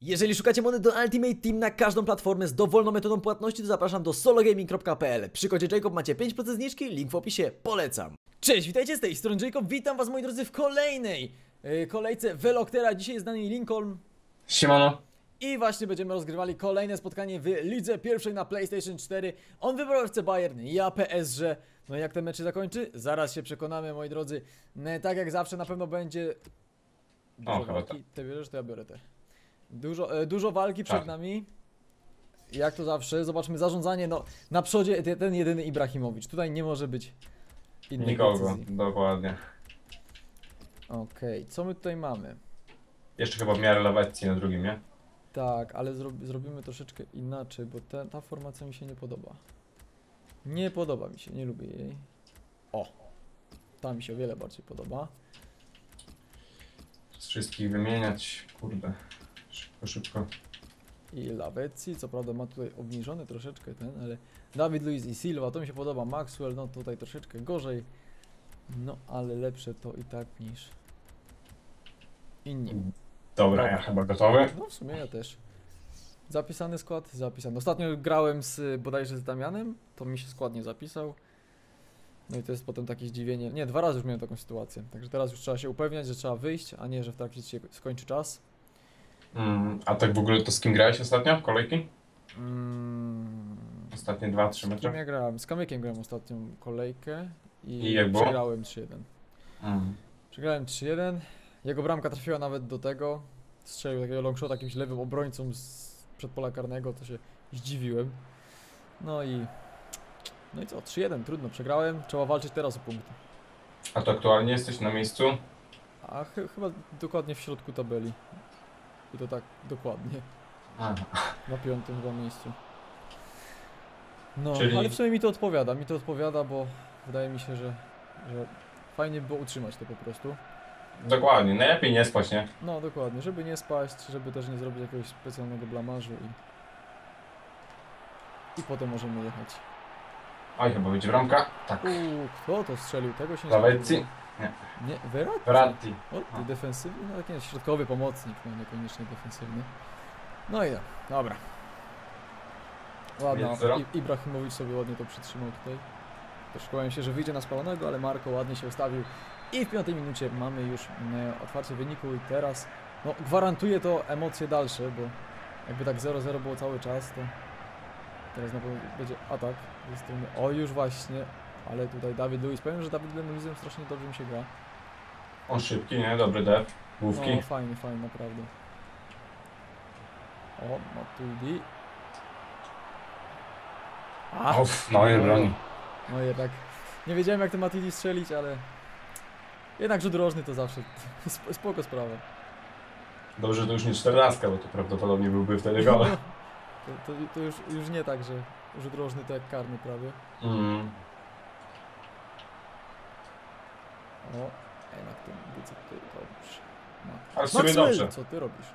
Jeżeli szukacie monet do Ultimate Team na każdą platformę z dowolną metodą płatności, to zapraszam do sologaming.pl. Przy kodzie Jacob macie 5% zniżki, link w opisie, polecam. Cześć, witajcie z tej strony Jacob, witam was moi drodzy w kolejnej yy, kolejce Veloktera. Dzisiaj jest z nami Lincoln Siemano. i właśnie będziemy rozgrywali kolejne spotkanie w lidze pierwszej na PlayStation 4. On wybrał FC Bayern, ja PSG. No i jak ten mecz się zakończy? Zaraz się przekonamy moi drodzy. No, tak jak zawsze na pewno będzie... Dużo O, chyba walki. Te bierzesz, to ja biorę te. Dużo, e, dużo walki przed Tak. nami. Jak to zawsze, zobaczmy zarządzanie, no na przodzie te- ten jedyny Ibrahimowicz, tutaj nie może być innej Nikogo, decyzji. dokładnie. Okej, co my tutaj mamy? Jeszcze chyba w miarę Lawecji na drugim, nie? Tak, ale zro zrobimy troszeczkę inaczej, bo ta, ta formacja mi się nie podoba. Nie podoba mi się, nie lubię jej. O, ta mi się o wiele bardziej podoba. Z wszystkich wymieniać, kurde. Szybko, szybko. I Lawecji, co prawda ma tutaj obniżony troszeczkę ten, ale Dawid Luiz i Silva, to mi się podoba. Maxwell, no tutaj troszeczkę gorzej. No, ale lepsze to i tak niż inni. Dobra, Dobra. ja chyba gotowy. No w sumie ja też. Zapisany skład? Zapisany. Ostatnio grałem z bodajże z Damianem, to mi się skład nie zapisał. No i to jest potem takie zdziwienie. Nie, dwa razy już miałem taką sytuację. Także teraz już trzeba się upewniać, że trzeba wyjść, a nie, że w trakcie się skończy czas. Mm, a tak w ogóle to z kim grałeś ostatnio? Kolejki? Mm, Ostatnie dwa, trzy z kim mecze? ja grałem? Z Kamykiem grałem ostatnią kolejkę i, I jak było? przegrałem 3-1. Mm. Przegrałem 3-1. Jego bramka trafiła nawet do tego. Strzelił takiego longshota jakimś lewym obrońcą z przedpola karnego, to się zdziwiłem. No i... No i co, 3-1, trudno, przegrałem. Trzeba walczyć teraz o punkty. A to aktualnie jesteś na miejscu? A chy- chyba dokładnie w środku tabeli. I to tak dokładnie. Aha. Na piątym chyba miejscu. No, Czyli- ale w sumie mi to odpowiada. Mi to odpowiada, bo wydaje mi się, że, że fajnie by było utrzymać to po prostu. Dokładnie, najlepiej nie spać, nie? No dokładnie, żeby nie spaść, żeby też nie zrobić jakiegoś specjalnego blamażu i, i potem możemy jechać. Oj, chyba będzie bramka. Tak. Uuu, kto to strzelił? Tego się nie Lavezzi? Nie. Verratti? Verratti. O, ty defensywny? No tak nie, środkowy pomocnik, no niekoniecznie defensywny. No i no, dobra. Ładno. I, Ibrahimowicz sobie ładnie to przytrzymał tutaj. Troszkę się, że wyjdzie na spalonego, ale Marko ładnie się ustawił. I w piątej minucie mamy już mm, otwarcie wyniku i teraz no, gwarantuje to emocje dalsze, bo jakby tak 0-0 było cały czas, to teraz na pewno będzie atak ze strony. O, już właśnie, ale tutaj Dawid Luiz. Powiem, że Dawid Luizem strasznie dobrze mi się gra. On szybki, nie? Dobry def. Główki. No, fajnie, fajnie, naprawdę. O, Matuidi. A, Uff, no i broni. no jednak. Nie wiedziałem jak ten Matuidi strzelić, ale... Jednak rzut rożny to zawsze sp- spoko sprawa. Dobrze, że to już nie 14, bo to prawdopodobnie byłby wtedy gol. To, to, to już, już nie tak, że rzut rożny to jak karny prawie. Mm. O, jednak ten co ty? Ma- Ale w sumie Maxwell, dobrze. co ty robisz?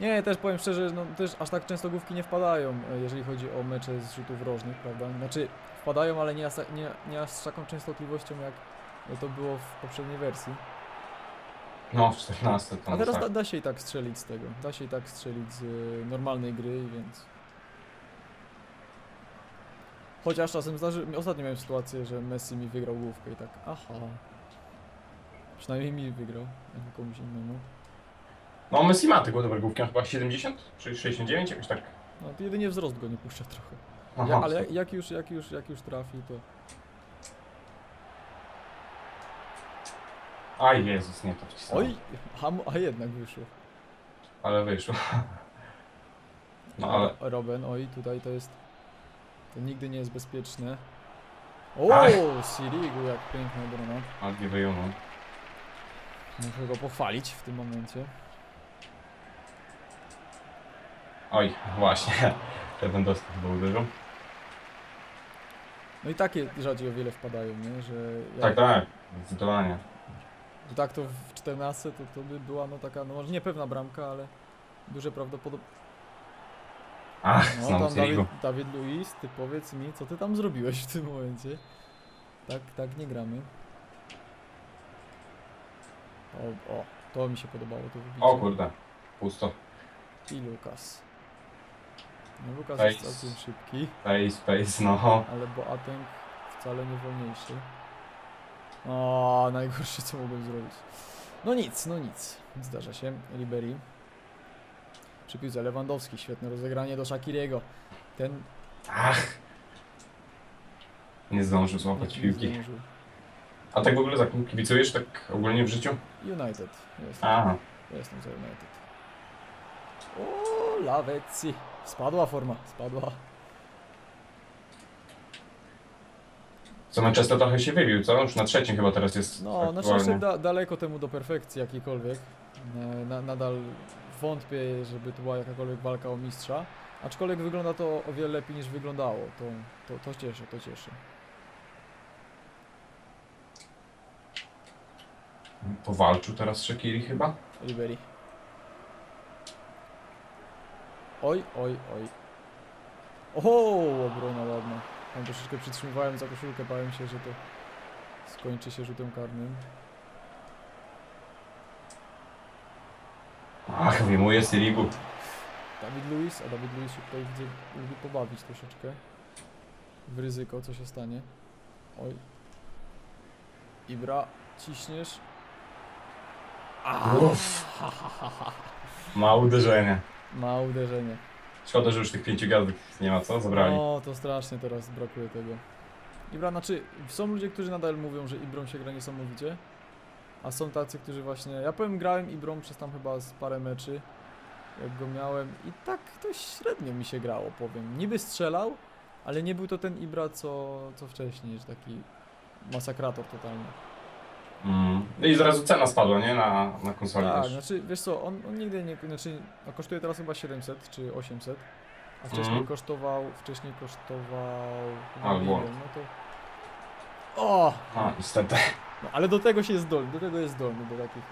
Nie, też powiem szczerze, no też aż tak często główki nie wpadają, e, jeżeli chodzi o mecze z rzutów rożnych, prawda? Znaczy wpadają, ale nie, aż tak- nie, nie aż z taką częstotliwością jak to było w poprzedniej wersji. No, w 14 to A teraz tak. da, da się i tak strzelić z tego, da się i tak strzelić z e, normalnej gry, więc... Chociaż czasem zdarzy... Ostatnio miałem sytuację, że Messi mi wygrał główkę i tak, aha. Przynajmniej mi wygrał, a nie komuś innemu. No, Messi ma tego dobrego główki, on chyba 70 czy 69, jakoś tak. No to jedynie wzrost go nie puszcza trochę. Aha, Ja, ale jak, jak już, jak już, jak już trafi, to... A Jezus, nie to wcisnąłem. Oj! A, a jednak wyszło. Ale wyszło. No ale... A Robin, oj, tutaj to jest... To nigdy nie jest bezpieczne. O. Sirigu, jak piękna obrona. Ładnie wyjął, no. Muszę go pochwalić w tym momencie. Oj, właśnie. Lewandowski chyba uderzył. No i takie rzadziej o wiele wpadają, nie? Że Tak, tak. Zdecydowanie. że tak to w 14 to, to by była no taka, no może niepewna bramka, ale duże prawdopodobieństwo. Ach, No tam Dawid, Sirigu. Dawid Luiz, ty powiedz mi, co ty tam zrobiłeś w tym momencie? Tak, tak nie gramy. O, o, to mi się podobało, to. O kurde. Pusto. i Lukas. No Lukas jest całkiem szybki, Face, face, no. ale Boateng wcale nie wolniejszy. O, najgorsze co mogłem zrobić. No nic, no nic. Zdarza się. Ribery. Przy piłce Lewandowski, świetne rozegranie do Shakiriego. Ten Ach. Nie zdążył złapać nie piłki. zdążył. A tak w ogóle za kibicujesz tak ogólnie w życiu? United. Jestem, Aha. jestem za United. O, Lavezzi. Spadła forma, spadła. Co Manchester trochę się wybił, co? Już na trzecim chyba teraz jest No, aktualnie. jeszcze da, daleko temu do perfekcji jakiejkolwiek. E, Na, nadal wątpię, żeby to była jakakolwiek walka o mistrza. Aczkolwiek wygląda to o wiele lepiej niż wyglądało. To, to, to cieszy, to cieszy. Powalczył teraz Shakiri chyba? Ribery. Oj, oj, oj. Oho, obrona ładna. Tam troszeczkę przytrzymywałem za koszulkę, bałem się, że to skończy się rzutem karnym. Ach, wyjmuje Sirigu. Dawid Luiz, a Dawid Luiz się tutaj widzę, lubi pobawić troszeczkę. W ryzyko, co się stanie. Oj. Ibra, ciśniesz. A, Ma uderzenie. ma uderzenie. Szkoda, że już tych pięciu gwiazdek nie ma, co? Zabrali. No, to strasznie teraz brakuje tego. Ibra, znaczy, są ludzie, którzy nadal mówią, że Ibrą się gra niesamowicie. A są tacy, którzy właśnie... Ja powiem, grałem Ibrą przez tam chyba z parę meczy, jak go miałem i tak to średnio mi się grało, powiem. Niby strzelał, ale nie był to ten Ibra, co, co wcześniej, że taki masakrator totalny. Mm. I zaraz cena spadła, nie? Na, na konsoli Tak, też. znaczy, wiesz co, on, on nigdy nie... Znaczy, no, kosztuje teraz chyba 700 czy 800, a wcześniej Mhm. kosztował... Wcześniej kosztował... milion, No to... O! A, niestety. No, ale do tego się jest zdolny, do tego jest zdolny, do takich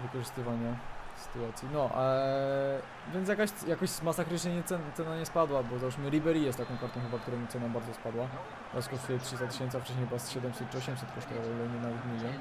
wykorzystywania sytuacji. No, eee, więc jakaś, jakoś masakrycznie nie cen, cena nie spadła, bo załóżmy Ribery jest taką kartą chyba, któremu cena bardzo spadła. Teraz kosztuje 300 tysięcy, a wcześniej chyba z 700 czy 800 kosztował, o ile nie nawet milion.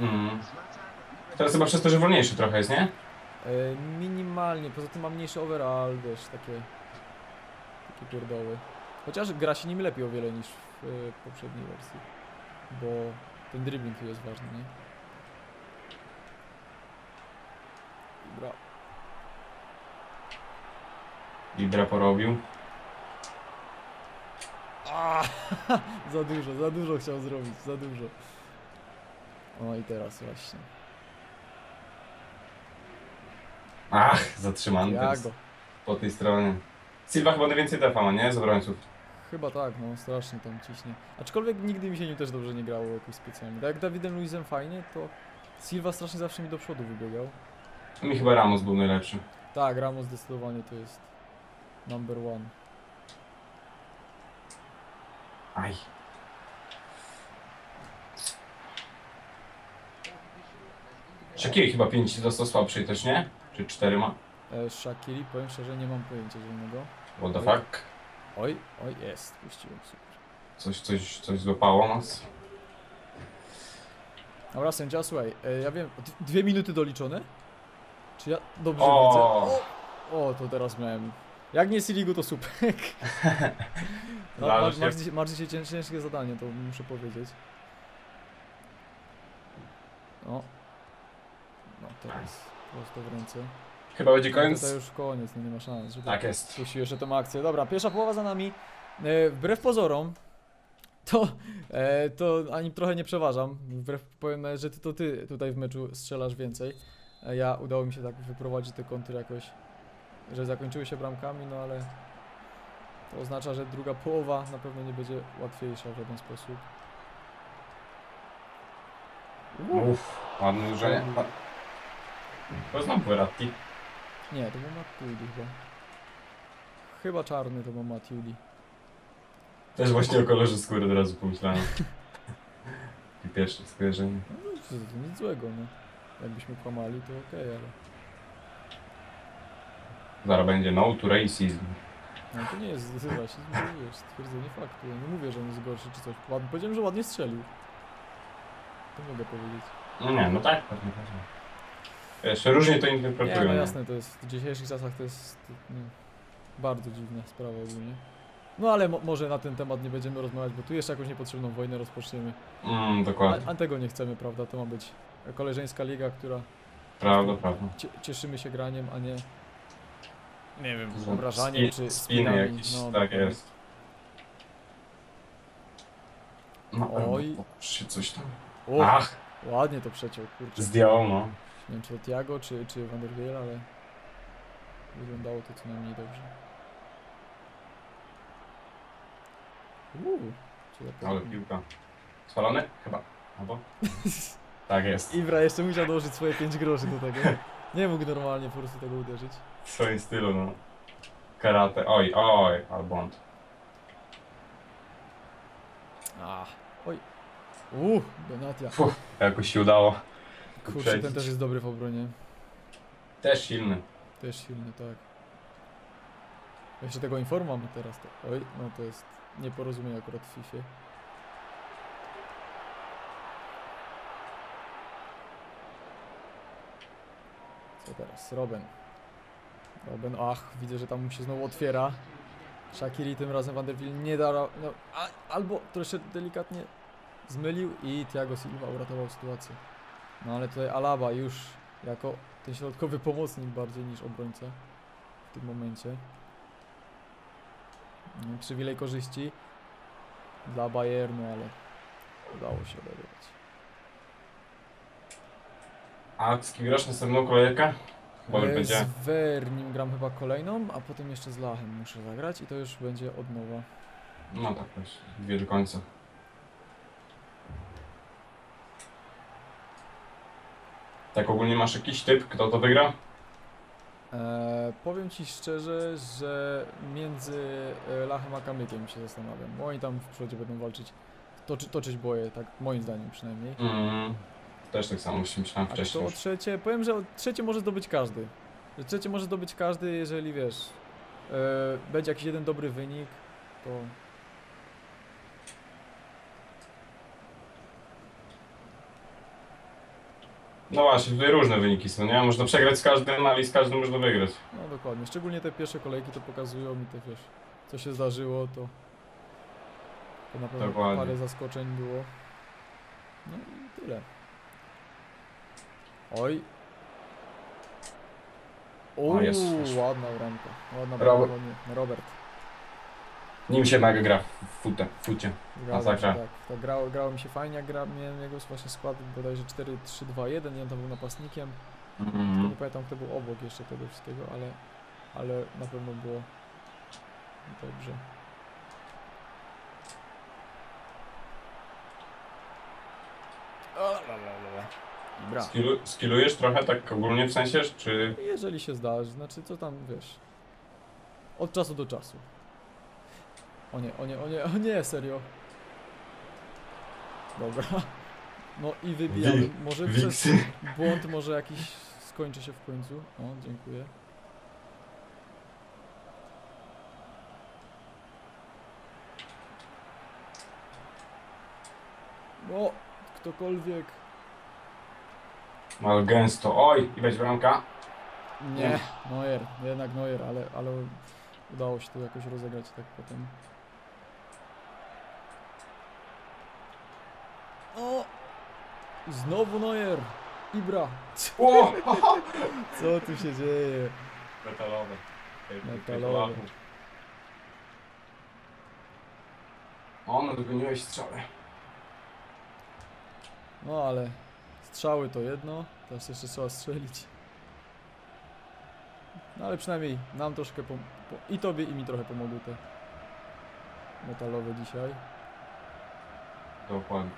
Mm. Teraz chyba przez to, że wolniejszy trochę jest, nie? Eee, minimalnie, poza tym ma mniejszy overall, wiesz, takie, takie pierdoły. Chociaż gra się nim lepiej o wiele niż w e, poprzedniej wersji, bo ten dribbling tu jest ważny, nie? Dobra. Ibra porobił. A, za dużo, za dużo chciał zrobić, za dużo. O i teraz właśnie. Ach, zatrzymany teraz po tej stronie. Silva chyba najwięcej defa ma, nie? Z obrońców. Chyba tak, no strasznie tam ciśnie. Aczkolwiek nigdy mi się nim też dobrze nie grało jakoś specjalnie. Tak jak Dawidem Luizem fajnie, to Silva strasznie zawsze mi do przodu wybiegał. Mi chyba Ramos był najlepszy. Tak, Ramos zdecydowanie to jest number one. Aj. Shakiri chyba 5 dostał słabszej też, nie? Czy 4 ma? E, Shakiri, powiem szczerze, nie mam pojęcia zielonego. What the Oj. fuck? Oj, oj, jest, puściłem, super. Coś, coś, coś złapało nas. Dobra, sędzia, słuchaj, e, ja wiem, dwie minuty doliczone? Czy ja dobrze O! widzę? O, to teraz miałem. Jak nie Siligu, to supek. No, masz, dzisiaj- masz dzisiaj cięż- ciężkie zadanie, to muszę powiedzieć. O. No, teraz prosto w ręce. Chyba będzie No, koniec? To już koniec, no nie ma szans, żeby Tak jest. puścił jeszcze tą akcję. Dobra, pierwsza połowa za nami. E, wbrew pozorom, to, e, to ani trochę nie przeważam. Wbrew powiem, że ty, to ty tutaj w meczu strzelasz więcej. Ja udało mi się tak wyprowadzić te kontry jakoś, że zakończyły się bramkami, no ale to oznacza, że druga połowa na pewno nie będzie łatwiejsza w żaden sposób. Uff, ładne uderzenie. To znam Pueratti. Nie, to był Matuidi chyba. Chyba czarny to był Matuidi. Też właśnie o kolorze skóry od razu pomyślałem. I pierwsze skojarzenie. No, nic złego, no. Jakbyśmy kłamali, to okej, ale... Zaraz będzie no to racism. No to nie jest to wiesz, stwierdzenie faktu. Ja nie mówię, że on jest gorszy czy coś. Powiedziałem, że ładnie strzelił. To mogę powiedzieć. No nie, no tak, pewnie pewnie. Wiesz, różnie to Nie, interpretują. no nie? jasne, to jest w dzisiejszych czasach to jest no, bardzo dziwna sprawa ogólnie. No ale mo może na ten temat nie będziemy rozmawiać, bo tu jeszcze jakąś niepotrzebną wojnę rozpoczniemy. Mm, A, dokładnie. a tego nie chcemy, prawda? To ma być koleżeńska liga, która Prawda, prawda. cie cieszymy się graniem, a nie nie wiem, obrażaniem czy spinami. jakieś, no, tak jest. No, Oj. Się coś tam. O, Ach, ładnie to przeciął, kurczę. zdjął, no. Nie wiem czy to Tiago, czy, czy Van der Wiel, ale wyglądało to co najmniej dobrze. Uuu, Ale piłka. Spalony? Chyba. Albo? tak jest. Ibra jeszcze musiał dołożyć swoje 5 groszy do tego. Nie mógł normalnie po prostu tego uderzyć. W swoim stylu, no. Karate. Oj, oj, ale błąd. Ach, oj. Uuu, Benatia. Fuh, jakoś się udało. Kurczę, ten też jest dobry w obronie. Też silny. Też silny, tak. Jeszcze tego informa mamy teraz. To. Oj, no to jest nieporozumienie akurat w FIFA. Co teraz? Robin. Robin, ach, widzę, że tam mu się znowu otwiera. Shakiri tym razem Van der Wiel nie da... No, a, albo troszkę delikatnie zmylił i Thiago Silva uratował sytuację. No ale tutaj Alaba już jako ten środkowy pomocnik bardziej niż obrońca w tym momencie. Mm, Przywilej korzyści dla Bayernu, ale udało się odebrać. A z kim grasz następną kolejkę? Chyba już E, będzie. Z Wernim gram chyba kolejną, a potem jeszcze z Lachem muszę zagrać i to już będzie od nowa. No tak, też. Dwie do końca. Tak ogólnie masz jakiś typ, kto to wygra? E, powiem Ci szczerze, że między e, Lachem a Kamykiem się zastanawiam, bo oni tam w przodzie będą walczyć, toczy, toczyć boje, tak moim zdaniem przynajmniej. Mm, też tak samo się myślałem A wcześniej. kto Już. trzecie? Powiem, że trzecie może zdobyć każdy. Trzecie może zdobyć każdy, jeżeli wiesz, e, będzie jakiś jeden dobry wynik, to No właśnie, tutaj różne wyniki są, nie? Można przegrać z każdym, ale i z każdym można wygrać. no dokładnie. Szczególnie te pierwsze kolejki to pokazują mi to wiesz, co się zdarzyło, to, to na pewno Dokładnie. parę zaskoczeń było. No i tyle. Oj. O, jest, weszło. ładna bramka. Ładna Robert. bramka. ładnie. Robert. Nim się mega gra w futę, w fucie. Zgadzam się, Masakra. tak. To grało, grało mi się fajnie, jak gra, miałem jego właśnie skład bodajże 4-3-2-1, nie wiem, tam był napastnikiem, Mm. nie pamiętam kto był obok jeszcze tego wszystkiego, ale, ale na pewno było dobrze. Dobra. Skilu, skillujesz trochę tak ogólnie w sensie, czy... Jeżeli się zdarzy, znaczy co tam, wiesz, od czasu do czasu. O nie, o nie, o nie, o nie, serio. Dobra. No i wybijamy. Wi- Może przez błąd może jakiś skończy się w końcu. O, dziękuję. O, ktokolwiek. Ale gęsto. Oj, i weź bramka. Nie, Neuer, jednak Neuer, ale, ale udało się to jakoś rozegrać tak potem. O! Znowu Neuer! Ibra! O! Co tu się dzieje? Metalowe. Metalowe. O, no dogoniłeś strzałę. No ale strzały to jedno, teraz jeszcze trzeba strzelić. No ale przynajmniej nam troszkę pom- po- i tobie i mi trochę pomogły te metalowe dzisiaj. Dokładnie.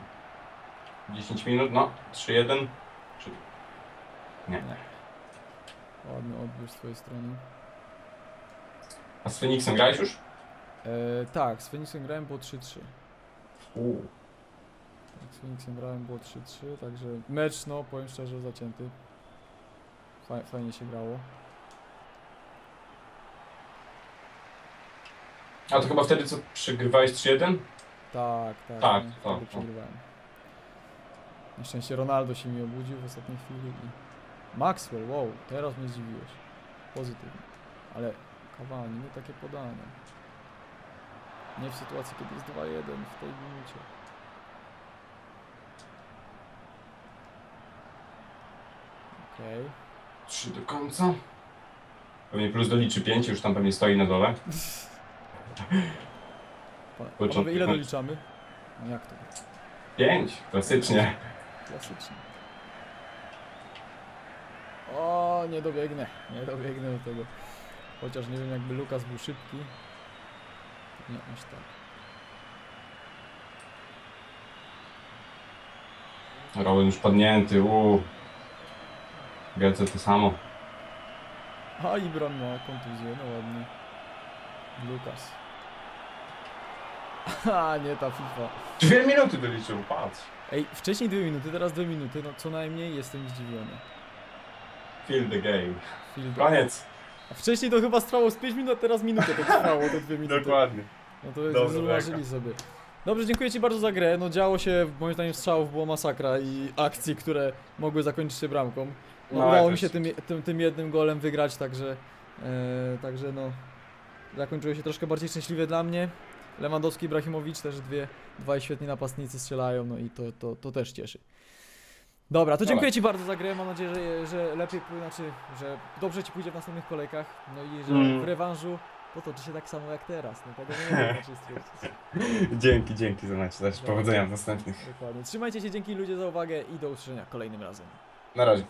10 minut, no. 3-1. Czy... Nie. Ładny odbiór z twojej strony. A z Feniksem grałeś już? E, tak, z Phoenixem grałem było 3-3. Uuu. Tak, z Phoenixem grałem było 3-3, także mecz, no powiem szczerze, zacięty. Faj, fajnie się grało. A to chyba wtedy co przegrywałeś 3-1? Tak, tak. Tak, no, tak, wtedy no. przegrywałem. Na szczęście Ronaldo się mi obudził w ostatniej chwili i Maxwell, wow, teraz mnie zdziwiłeś. Pozytywnie. Ale Cavani, nie takie podane. Nie w sytuacji, kiedy jest 2-1 w tej minucie. Okej. Trzy do końca. Pewnie plus doliczy 5, już tam pewnie stoi na dole. Panowie, ile doliczamy? No jak to? 5, klasycznie. Klasycznie. O, nie dobiegnę. Nie dobiegnę do tego. Chociaż nie wiem, jakby Lukas był szybki. Nie, aż tak. Rowan już padnięty, uuu. Wielce to samo. A Ibram ma kontuzję, no ładnie. Lukas. A nie ta FIFA. Dwie minuty doliczył, patrz. Ej, wcześniej dwie minuty, teraz dwie minuty, no co najmniej jestem zdziwiony. Kill the game. Field. Koniec. A wcześniej to chyba trwało z 5 minut, a teraz minutę to trwało, te dwie minuty. Dokładnie. No to jest zauważyli sobie. Dobrze, dziękuję Ci bardzo za grę. No działo się, moim zdaniem strzałów było masakra i akcji, które mogły zakończyć się bramką. No, No, udało mi się tym, tym, tym jednym golem wygrać, także, e, także no zakończyło się troszkę bardziej szczęśliwie dla mnie. Lewandowski, Ibrahimowicz też dwie, dwaj świetni napastnicy strzelają, no i to, to, to też cieszy. Dobra, to Dobra. dziękuję Ci bardzo za grę. Mam nadzieję, że, że lepiej, znaczy, że dobrze Ci pójdzie w następnych kolejkach. No i że Mm. w rewanżu potoczy się tak samo jak teraz. No tego nie inaczej stwierdzić. Dzięki, dzięki za mecz. Też powodzenia w następnych. Dokładnie. Trzymajcie się, dzięki ludzie za uwagę i do usłyszenia kolejnym razem. Na razie.